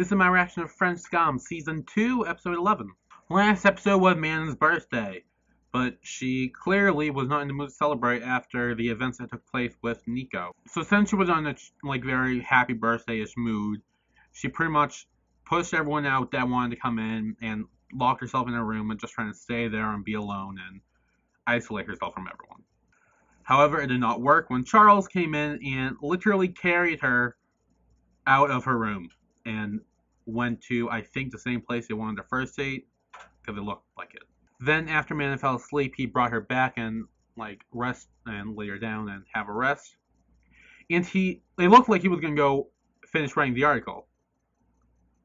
This is my reaction of French Scum, Season 2, Episode 11. Last episode was Mannon's birthday, but she clearly was not in the mood to celebrate after the events that took place with Nico. So since she was on a like very happy birthday-ish mood, she pretty much pushed everyone out that wanted to come in and locked herself in her room and just trying to stay there and be alone and isolate herself from everyone. However, it did not work when Charles came in and literally carried her out of her room and went to, I think, the same place they wanted their first date because it looked like it. Then, after Manon fell asleep, he brought her back and, like, rest and lay her down and have a rest. And he, it looked like he was going to go finish writing the article.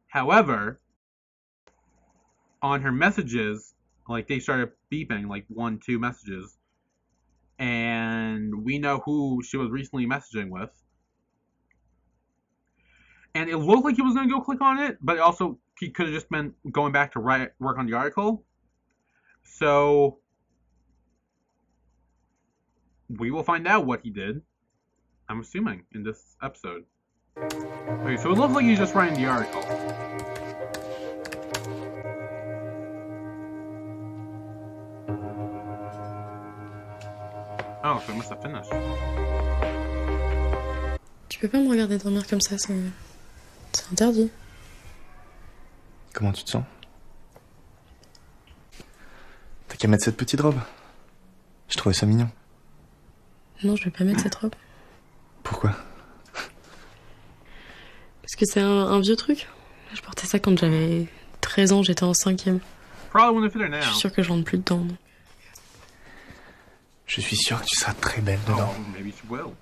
However, on her messages, like, they started beeping, like, one, two messages. And we know who she was recently messaging with and it looked like he was going to go click on it, but also he could have just been going back to write work on the article. So we will find out what he did. I'm assuming in this episode. Okay, so it looks like he's just writing the article. Oh, so I must have finished. Tu peux pas me regarder dormir comme ça sans... C'est interdit. Comment tu te sens? T'as qu'à mettre cette petite robe. Je trouvais ça mignon. Non, je vais pas mettre cette robe. Pourquoi? Parce que c'est un, vieux truc. Je portais ça quand j'avais 13 ans, j'étais en cinquième. Je suis sûre que je rentre plus dedans. Je suis sûr que tu seras très belle dedans. Oh,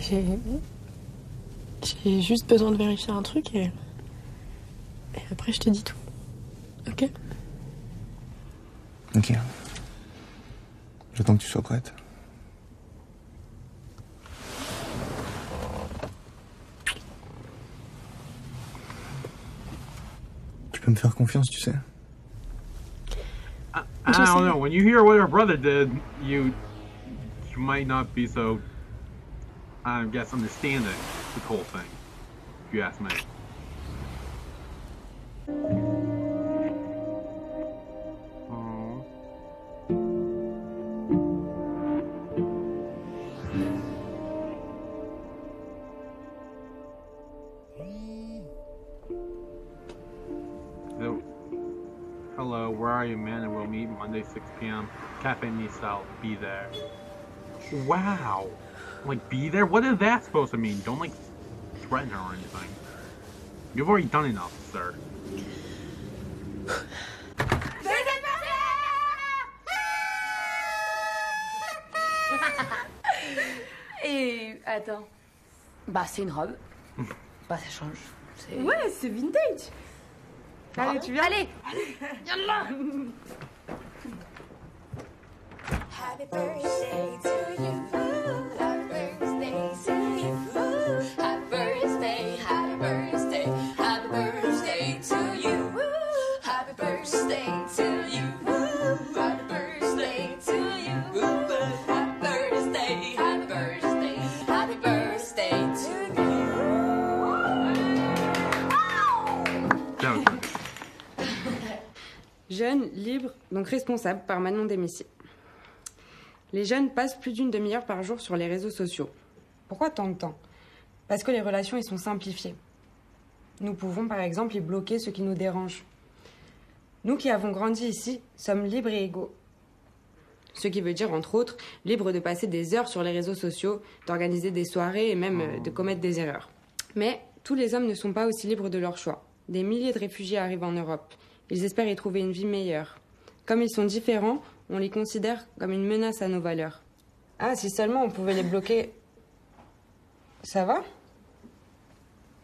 J'ai. juste besoin de vérifier un truc et. Et après, je te dis tout. Ok? Ok. J'attends que tu sois prête. Tu peux me faire confiance, tu sais. I, I don't know. When you hear what your brother did, you you might not be so I guess, understanding the whole thing, if you ask me. Hello, where are you, man? And we'll meet Monday, 6 p.m. Cafe Nisal. Be there. Wow. Like, be there? What is that supposed to mean? Don't, like, threaten her or anything. You've already done enough, sir. Et attends. Bah, c'est une robe. bah, ça change. Ouais, c'est vintage. Ah, allez, tu viens Allez, allez, là Happy birthday to Jeunes, libres, donc responsables par Manon. Les jeunes passent plus d'une demi-heure par jour sur les réseaux sociaux. Pourquoi tant de temps? Parce que les relations y sont simplifiées. Nous pouvons par exemple y bloquer ce qui nous dérange. Nous qui avons grandi ici sommes libres et égaux. Ce qui veut dire, entre autres, libres de passer des heures sur les réseaux sociaux, d'organiser des soirées et même euh, de commettre des erreurs. Mais tous les hommes ne sont pas aussi libres de leur choix. Des milliers de réfugiés arrivent en Europe. Ils espèrent y trouver une vie meilleure. Comme ils sont différents, on les considère comme une menace à nos valeurs. Ah, si seulement on pouvait les bloquer. Ça va?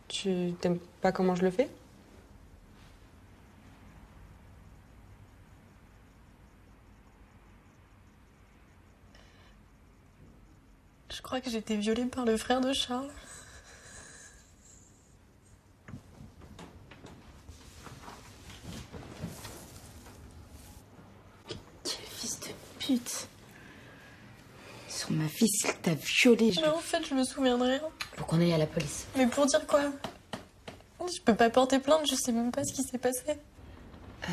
Tu t'aimes pas comment je le fais? Je crois que j'ai été violée par le frère de Charles. S'il t'a violée. Mais en fait, je me souviens de rien. Faut qu'on aille à la police. Mais pour dire quoi? Je peux pas porter plainte, je sais même pas ce qui s'est passé. Euh,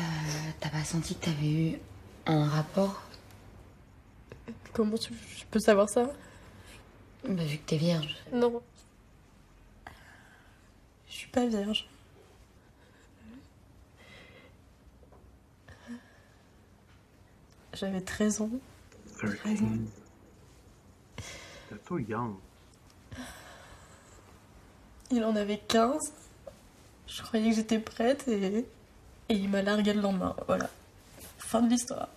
t'as pas senti que t'avais eu un rapport? Comment tu je peux savoir ça? Bah, vu que t'es vierge. Non. Je suis pas vierge. J'avais 13 ans. 13 ans. That's so young. Il en avait 15. Je croyais que j'étais prête et... et il m'a largué le lendemain. Voilà. Fin de l'histoire.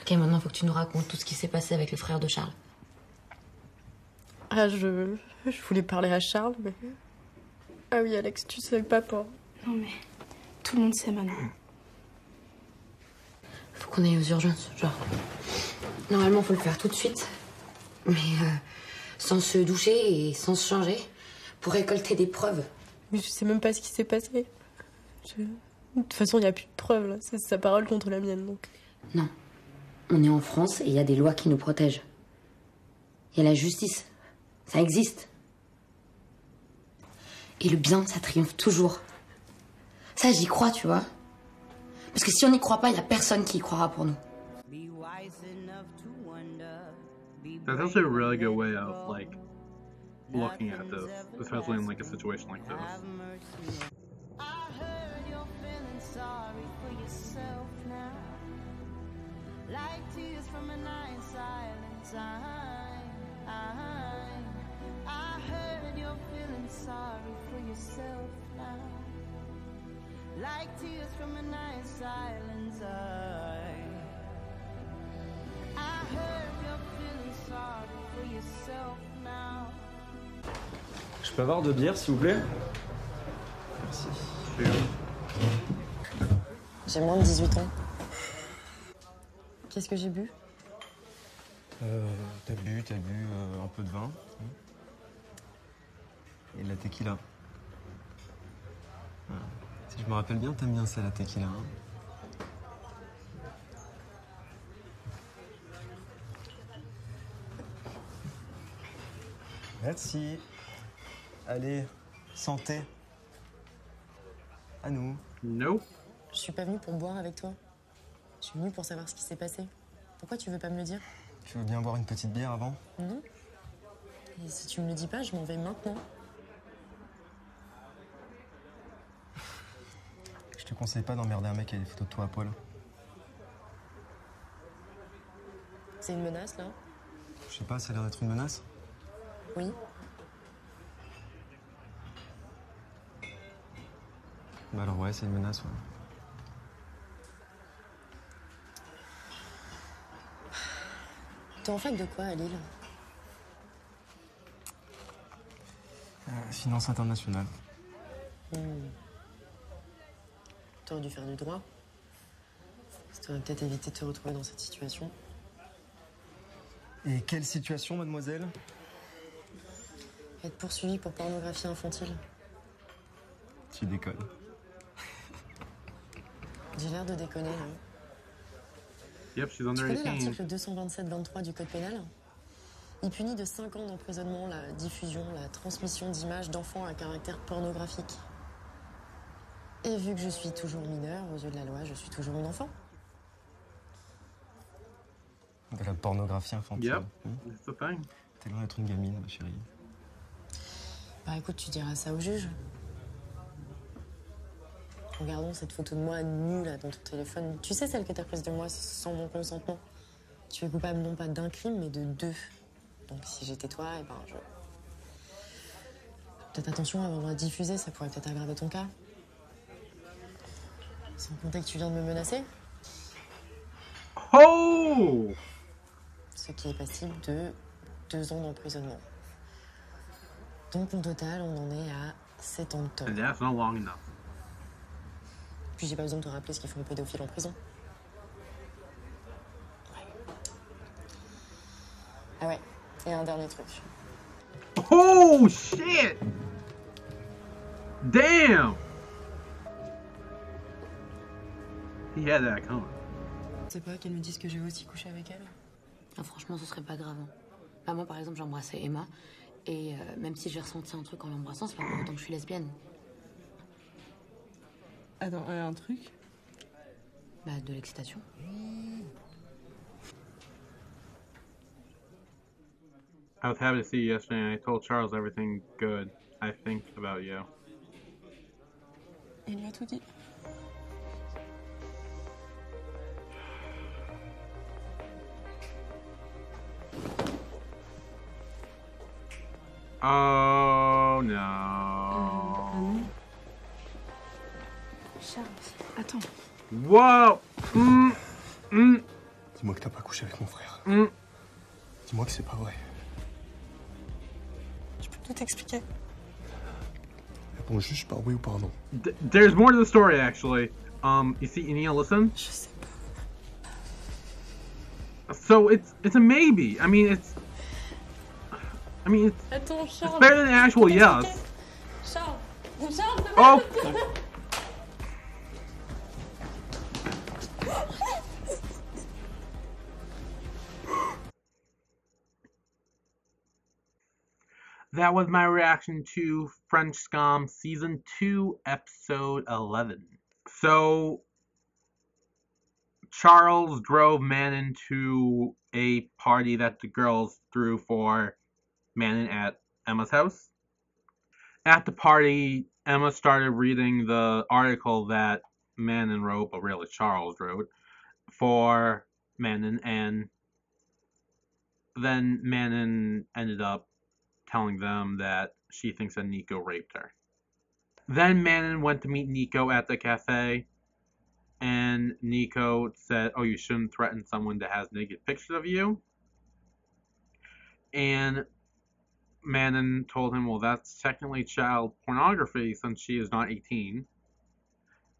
Ok, maintenant faut que tu nous racontes tout ce qui s'est passé avec le frère de Charles. Ah, je... je voulais parler à Charles, mais... Ah oui, Alex, tu sais pas pour. Non, mais tout le monde sait maintenant. Faut qu'on aille aux urgences, genre. Normalement, faut le faire tout de suite. Mais euh, sans se doucher et sans se changer. Pour récolter des preuves. Mais je sais même pas ce qui s'est passé. Je- De toute façon, il n'y a plus de preuves, là. C'est sa parole contre la mienne, donc. Non. On est en France et il y a des lois qui nous protègent. Il y a la justice. Ça existe. Et le bien, ça triomphe toujours. Ça, j'y crois, tu vois. Parce que si on n'y croit pas, il y a personne qui y croira pour nous. That's actually a really good way of like looking at this, especially in like a situation like this. Like tears from a night. I heard you're feeling sorry for yourself now. Like tears from a night. Je peux avoir deux bières, s'il vous plaît Merci. J'ai moins de 18 ans. Qu'est-ce que j'ai bu? Euh, t'as bu, t'as bu euh, un peu de vin. Et de la tequila. Voilà. Si je me rappelle bien, t'aimes bien ça, la tequila. hein? Merci. Allez, santé. À nous. Nope. Je suis pas venue pour boire avec toi. Je suis venue pour savoir ce qui s'est passé. Pourquoi tu veux pas me le dire? Tu veux bien boire une petite bière avant? Non Et si tu me le dis pas, je m'en vais maintenant. Je te conseille pas d'emmerder un mec qui a des photos de toi à poil. C'est une menace, là? Je sais pas, ça a l'air d'être une menace Oui. Bah alors ouais, c'est une menace, ouais. T'es en fac de quoi à Lille Euh, finance internationale. T'aurais dû faire du droit. Ça t'aurait peut-être évité de te retrouver dans cette situation. Et quelle situation, mademoiselle? Être poursuivi pour pornographie infantile. Tu déconnes. J'ai l'air de déconner, là. Yep, she's Tu under connais 18. l'article 227-23 du Code pénal? Il punit de 5 ans d'emprisonnement la diffusion, la transmission d'images d'enfants à caractère pornographique. Et vu que je suis toujours mineure, aux yeux de la loi, je suis toujours une enfant. De la pornographie infantile. Yep, it's the thing. T'es loin d'être une gamine, ma chérie. Bah écoute, tu diras ça au juge. Regardons cette photo de moi nue là dans ton téléphone. Tu sais celle que t'as prise de moi sans mon consentement. Tu es coupable non pas d'un crime mais de deux. Donc si j'étais toi, eh ben je. Peut-être attention avant de la diffuser, ça pourrait peut-être aggraver ton cas. Sans compter que tu viens de me menacer, Oh! ce qui est passible de deux ans d'emprisonnement. Donc au total, on en est à 7 ans de tort. And that's not long enough. Puis j'ai pas besoin de te rappeler ce qu'ils font aux pédophiles en prison. Ouais. Ah ouais, et un dernier truc. Oh shit! Damn! He had that coming. C'est pas qu'elle me dise que j'ai aussi couché avec elle? Ah, franchement, ce serait pas grave. hein. Bah, moi, par exemple, j'embrassais Emma. Et euh, même si j'ai ressenti un truc en l'embrassant, c'est pas pour autant que je suis lesbienne. Attends, euh, un truc Bah, de l'excitation. I was happy to see you yesterday, and I told Charles everything good I think about you. Il lui a tout dit. Oh no. Charles, attends. Whoa! Mm, mm, Dis-moi que t'as pas couché avec mon frère. mm. Dis-moi que c'est pas vrai. Tu peux tout expliquer Réponds juste par oui ou par non. Th- there's more to the story, actually. Um, you see, Neil, listen. Je sais pas. So it's it's a maybe. I mean, it's. I mean, it's, it's better than an actual tu yes. expliquer Charles Charles, Oh. That was my reaction to French Scum Season 2, Episode 11. So, Charles drove men into a party that the girls threw for Manon at Emma's house. At the party, Emma started reading the article that Manon wrote, but really Charles wrote, for Manon, and then Manon ended up telling them that she thinks that Nico raped her. Then Manon went to meet Nico at the cafe, and Nico said, Oh, you shouldn't threaten someone that has naked pictures of you. And Manon told him, Well, that's technically child pornography since she is not 18.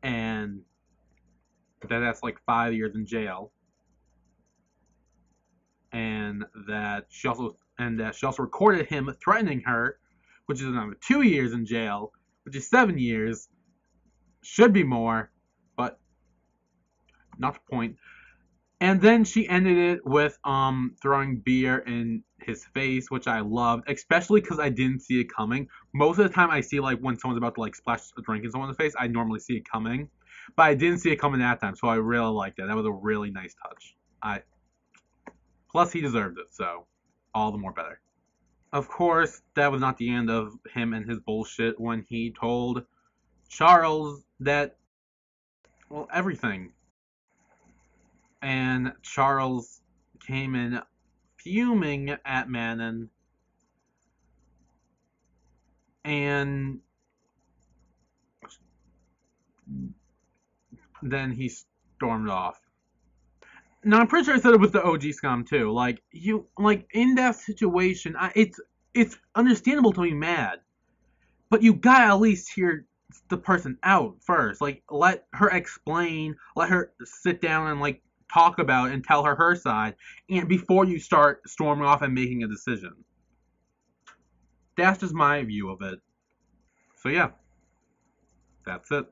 And that that's like five years in jail. And that she also and that she also recorded him threatening her, which is another two years in jail, which is seven years. Should be more, but not the point. And then she ended it with um throwing beer in his face, which I loved, especially because I didn't see it coming. Most of the time, I see like when someone's about to like splash a drink in someone's face, I normally see it coming, but I didn't see it coming that time, so I really liked it. That was a really nice touch. I plus he deserved it, so all the more better. Of course, that was not the end of him and his bullshit when he told Charles that well everything and Charles came in fuming at Manon, and then he stormed off. Now I'm pretty sure I said it was the OG scum too. Like you, like in that situation, I, it's it's understandable to be mad, but you gotta at least hear the person out first. Like let her explain, let her sit down and like talk about and tell her her side, and before you start storming off and making a decision. That's just my view of it. So yeah, that's it.